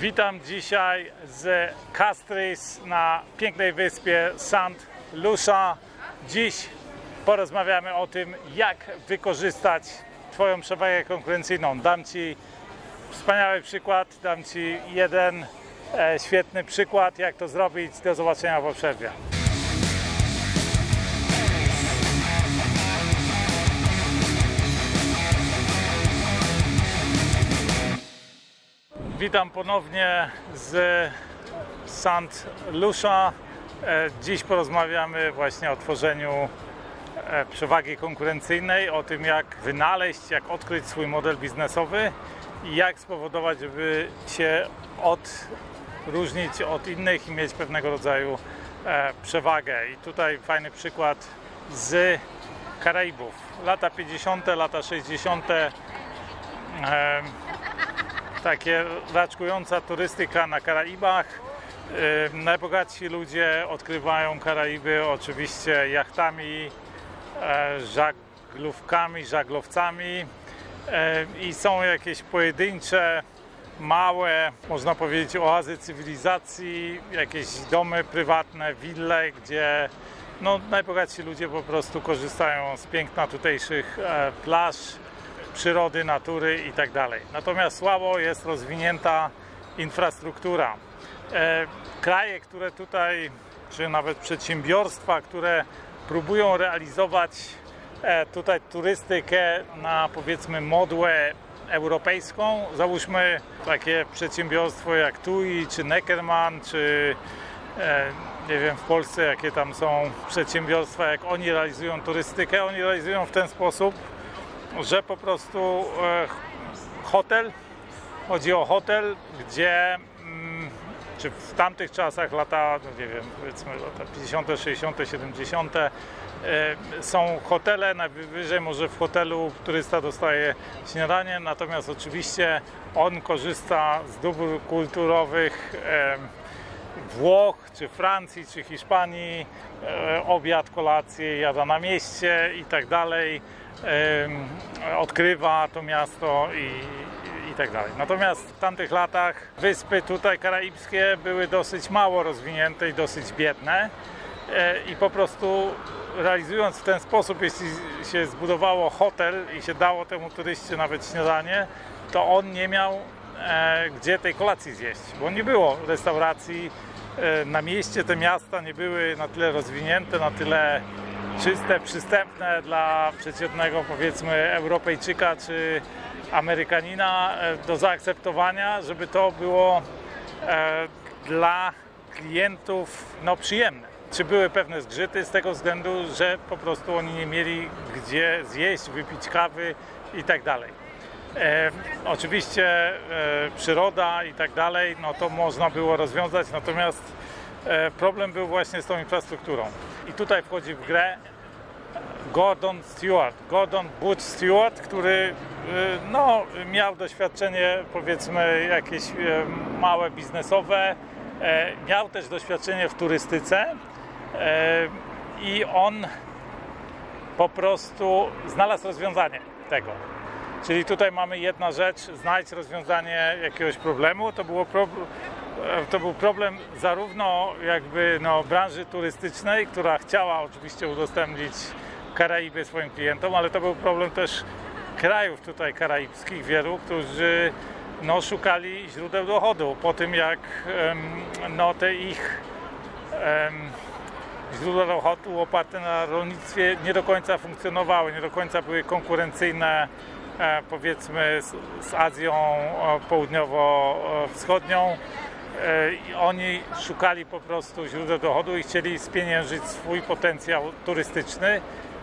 Witam dzisiaj z Castries na pięknej wyspie St. Lucia. Dziś porozmawiamy o tym, jak wykorzystać Twoją przewagę konkurencyjną. Dam Ci wspaniały przykład, dam Ci jeden e, świetny przykład, jak to zrobić. Do zobaczenia po przerwie. Witam ponownie z St. Lucia. E, Dziś porozmawiamy właśnie o tworzeniu e, przewagi konkurencyjnej, o tym jak wynaleźć, jak odkryć swój model biznesowy i jak spowodować, żeby się odróżnić od innych i mieć pewnego rodzaju e, przewagę. I tutaj fajny przykład z Karaibów. Lata 50., lata 60. takie raczkująca turystyka na Karaibach. Yy, Najbogatsi ludzie odkrywają Karaiby oczywiście jachtami, e, żaglówkami, żaglowcami e, i są jakieś pojedyncze, małe, można powiedzieć, oazy cywilizacji, jakieś domy prywatne, wille, gdzie no, najbogatsi ludzie po prostu korzystają z piękna tutejszych e, plaż, przyrody, natury i tak. Natomiast słabo jest rozwinięta infrastruktura. E, kraje, które tutaj, czy nawet przedsiębiorstwa, które próbują realizować e, tutaj turystykę na powiedzmy modłę europejską, załóżmy takie przedsiębiorstwo jak TUI, czy Neckermann, czy e, nie wiem w Polsce jakie tam są przedsiębiorstwa, jak oni realizują turystykę, oni realizują w ten sposób, że po prostu e, hotel, chodzi o hotel, gdzie mm, czy w tamtych czasach, lata, no nie wiem, powiedzmy lata 50., 60., 70., e, są hotele, najwyżej może w hotelu turysta dostaje śniadanie, natomiast oczywiście on korzysta z dóbr kulturowych Włoch, czy Francji, czy Hiszpanii, e, obiad, kolację jada na mieście i tak dalej, odkrywa to miasto i, i, tak dalej. Natomiast w tamtych latach wyspy tutaj karaibskie były dosyć mało rozwinięte i dosyć biedne e, i po prostu realizując w ten sposób, jeśli się zbudowało hotel i się dało temu turyście nawet śniadanie, to on nie miał e, gdzie tej kolacji zjeść, bo nie było restauracji e, na mieście, te miasta nie były na tyle rozwinięte, na tyle czyste, przystępne dla przeciętnego powiedzmy Europejczyka czy Amerykanina e, do zaakceptowania, żeby to było e, dla klientów no, przyjemne. Czy były pewne zgrzyty z tego względu, że po prostu oni nie mieli gdzie zjeść, wypić kawy i tak dalej. E, oczywiście e, przyroda i tak dalej, no to można było rozwiązać, natomiast problem był właśnie z tą infrastrukturą. I tutaj wchodzi w grę Gordon Stewart, Gordon Butch Stewart, który e, no, miał doświadczenie powiedzmy jakieś e, małe biznesowe, e, miał też doświadczenie w turystyce e, i on po prostu znalazł rozwiązanie tego. Czyli tutaj mamy jedna rzecz, znajdź rozwiązanie jakiegoś problemu. To, było to był problem zarówno jakby no, branży turystycznej, która chciała oczywiście udostępnić Karaiby swoim klientom, ale to był problem też krajów tutaj karaibskich, wielu, którzy no, szukali źródeł dochodu po tym, jak no, te ich źródła dochodu oparte na rolnictwie nie do końca funkcjonowały, nie do końca były konkurencyjne e, powiedzmy z, z Azją e, południowo-wschodnią. E, Oni szukali po prostu źródeł dochodu i chcieli spieniężyć swój potencjał turystyczny,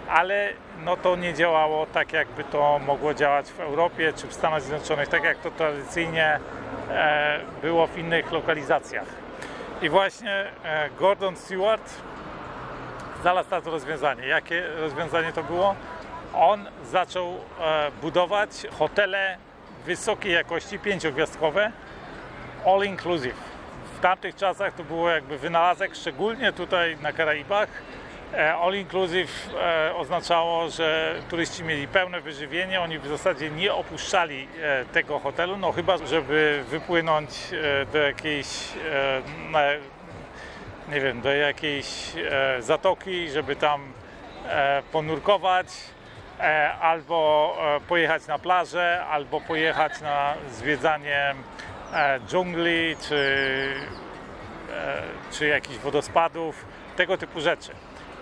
ale no to nie działało tak, jakby to mogło działać w Europie czy w Stanach Zjednoczonych, tak jak to tradycyjnie e, było w innych lokalizacjach. I właśnie e, Gordon Stewart znalazł to rozwiązanie. Jakie rozwiązanie to było? On zaczął budować hotele wysokiej jakości, pięciogwiazdkowe, all inclusive. W tamtych czasach to było jakby wynalazek, szczególnie tutaj na Karaibach, E, All inclusive e, oznaczało, że turyści mieli pełne wyżywienie, oni w zasadzie nie opuszczali e, tego hotelu, no chyba żeby wypłynąć do jakiejś nie wiem, do jakiejś zatoki, żeby tam ponurkować, albo pojechać na plażę, albo pojechać na zwiedzanie dżungli, czy, e, czy jakichś wodospadów, tego typu rzeczy.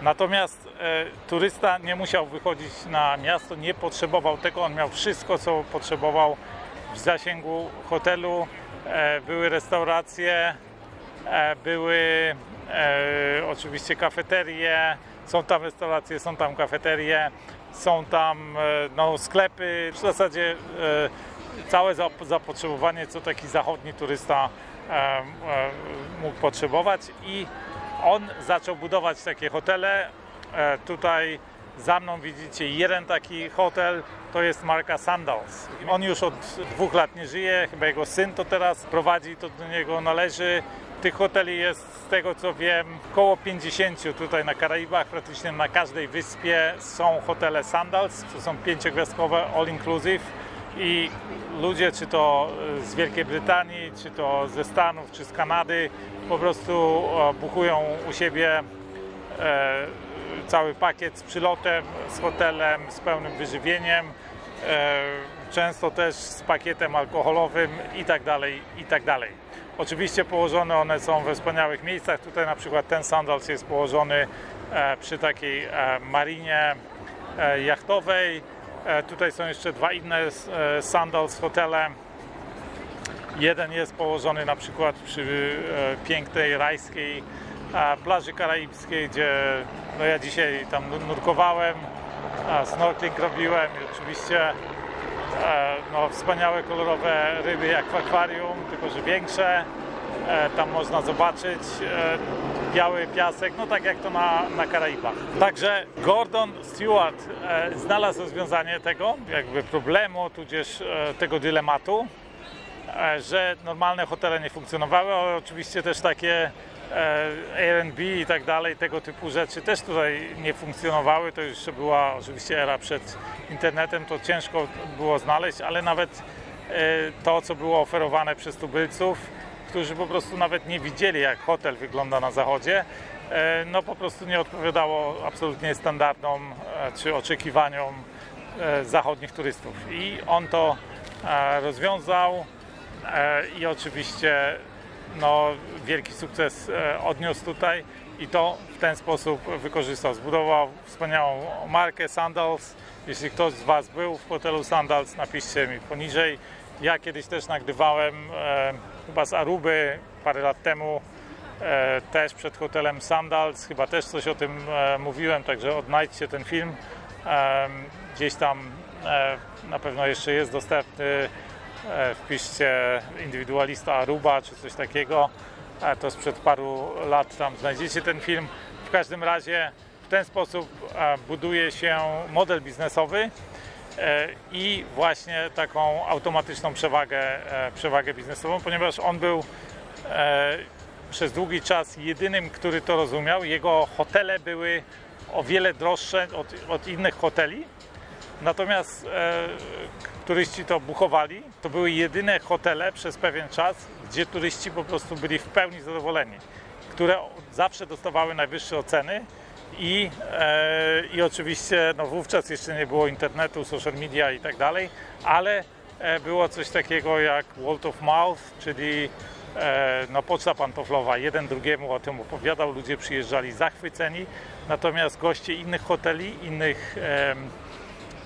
Natomiast e, turysta nie musiał wychodzić na miasto, nie potrzebował tego, on miał wszystko, co potrzebował w zasięgu hotelu. E, były restauracje, e, były e, oczywiście kafeterie, są tam restauracje, są tam kafeterie, są tam e, no, sklepy. W zasadzie e, całe zap- zapotrzebowanie, co taki zachodni turysta e, mógł potrzebować i on zaczął budować takie hotele. E, tutaj za mną widzicie jeden taki hotel, to jest marka Sandals. On już od dwóch lat nie żyje, chyba jego syn to teraz prowadzi, to do niego należy. Tych hoteli jest z tego co wiem około 50 tutaj na Karaibach, praktycznie na każdej wyspie są hotele Sandals, to są pięciogwiazdkowe all inclusive i ludzie, czy to z Wielkiej Brytanii, czy to ze Stanów, czy z Kanady, po prostu e, bukują u siebie e, cały pakiet z przylotem, z hotelem, z pełnym wyżywieniem, e, często też z pakietem alkoholowym i tak dalej, i tak dalej. Oczywiście położone one są we wspaniałych miejscach. Tutaj na przykład ten Sandals jest położony e, przy takiej e, marinie e, jachtowej. E, Tutaj są jeszcze dwa inne e, Sandals hotele. Jeden jest położony na przykład przy e, pięknej rajskiej plaży karaibskiej, gdzie no ja dzisiaj tam nur- nurkowałem, a snorkeling robiłem i oczywiście no, wspaniałe kolorowe ryby jak w akwarium, tylko że większe. E, Tam można zobaczyć e, biały piasek, no tak jak to na, na Karaibach. Także Gordon Stewart e, znalazł rozwiązanie tego jakby problemu, tudzież tego dylematu, że normalne hotele nie funkcjonowały, ale oczywiście też takie Airbnb i tak dalej, tego typu rzeczy też tutaj nie funkcjonowały. To jeszcze była oczywiście era przed internetem, to ciężko było znaleźć, ale nawet to, co było oferowane przez tubylców, którzy po prostu nawet nie widzieli, jak hotel wygląda na zachodzie, e, no po prostu nie odpowiadało absolutnie standardom e, czy oczekiwaniom e, zachodnich turystów. I on to rozwiązał i oczywiście no, wielki sukces odniósł tutaj i to w ten sposób wykorzystał. Zbudował wspaniałą markę Sandals. Jeśli ktoś z Was był w hotelu Sandals, napiszcie mi poniżej. Ja kiedyś też nagrywałem chyba z Aruby parę lat temu e, też przed hotelem Sandals. Chyba też coś o tym e, mówiłem, także odnajdźcie ten film. E, gdzieś tam e, na pewno jeszcze jest dostępny. E, wpiszcie indywidualista Aruba czy coś takiego. E, to sprzed paru lat tam znajdziecie ten film. W każdym razie w ten sposób buduje się model biznesowy i właśnie taką automatyczną przewagę, e, przewagę biznesową, ponieważ on był e, przez długi czas jedynym, który to rozumiał. Jego hotele były o wiele droższe od, od innych hoteli. Natomiast e, turyści to buchowali. To były jedyne hotele przez pewien czas, gdzie turyści po prostu byli w pełni zadowoleni, które zawsze dostawały najwyższe oceny. I, e, I oczywiście no wówczas jeszcze nie było internetu, social media i tak dalej, ale e, było coś takiego jak word of mouth, czyli e, no, poczta pantoflowa. Jeden drugiemu o tym opowiadał, ludzie przyjeżdżali zachwyceni, natomiast goście innych hoteli, innych em,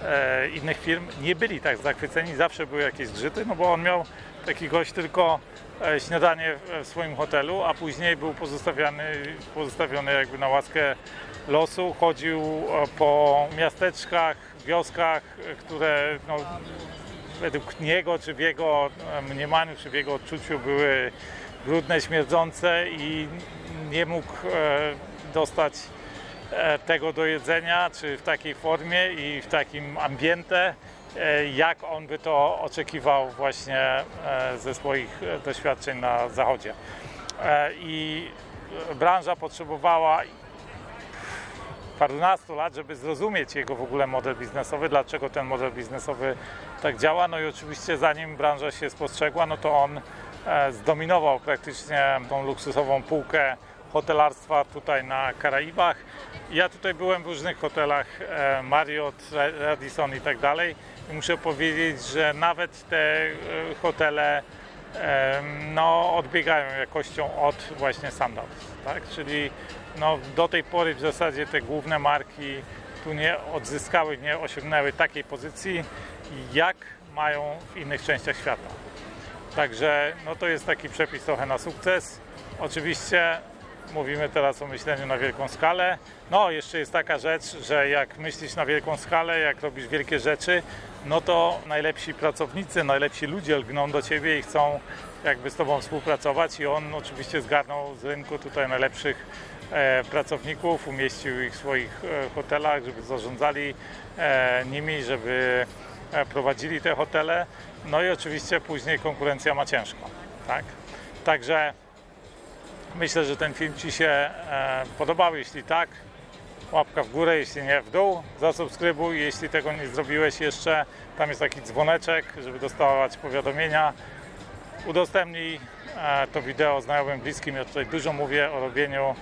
e, innych firm nie byli tak zachwyceni, zawsze były jakieś zgrzyty, no bo on miał taki gość tylko e, śniadanie w swoim hotelu, a później był pozostawiony, pozostawiony jakby na łaskę losu, chodził e, po miasteczkach, wioskach, e, które no, według niego, czy w jego e, mniemaniu, czy w jego odczuciu były brudne, śmierdzące i nie mógł dostać tego do jedzenia, czy w takiej formie i w takim ambiente, jak on by to oczekiwał właśnie ze swoich doświadczeń na zachodzie. I branża potrzebowała parunastu lat, żeby zrozumieć jego w ogóle model biznesowy, dlaczego ten model biznesowy tak działa. No i oczywiście zanim branża się spostrzegła, no to on e, zdominował praktycznie tą luksusową półkę hotelarstwa tutaj na Karaibach. Ja tutaj byłem w różnych hotelach, e, Marriott, Radisson i tak dalej. I muszę powiedzieć, że nawet te e, hotele no, odbiegają jakością od właśnie Sundance, tak? Czyli no, do tej pory w zasadzie te główne marki tu nie odzyskały, nie osiągnęły takiej pozycji, jak mają w innych częściach świata. Także no, to jest taki przepis trochę na sukces. Oczywiście mówimy teraz o myśleniu na wielką skalę. No, jeszcze jest taka rzecz, że jak myślisz na wielką skalę, jak robisz wielkie rzeczy, no to najlepsi pracownicy, najlepsi ludzie lgną do ciebie i chcą jakby z tobą współpracować i on oczywiście zgarnął z rynku tutaj najlepszych e, pracowników, umieścił ich w swoich e, hotelach, żeby zarządzali e, nimi, żeby prowadzili te hotele. No i oczywiście później konkurencja ma ciężko, tak? Także Myślę, że ten film Ci się e, podobał. Jeśli tak, łapka w górę, jeśli nie w dół. Zasubskrybuj, jeśli tego nie zrobiłeś jeszcze. Tam jest taki dzwoneczek, żeby dostawać powiadomienia. Udostępnij e, to wideo znajomym, bliskim. Ja tutaj dużo mówię o robieniu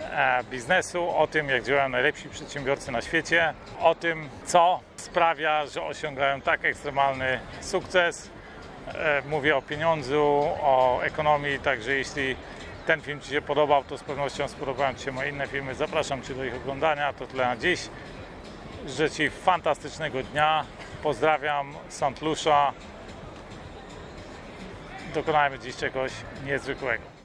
e, biznesu, o tym, jak działają najlepsi przedsiębiorcy na świecie, o tym, co sprawia, że osiągają tak ekstremalny sukces. Mówię o pieniądzu, o ekonomii, także jeśli ten film Ci się podobał, to z pewnością spodobają Ci się moje inne filmy. Zapraszam Cię do ich oglądania. To tyle na dziś. Życzę Ci fantastycznego dnia. Pozdrawiam St. Lucia. Dokonajmy dziś czegoś niezwykłego.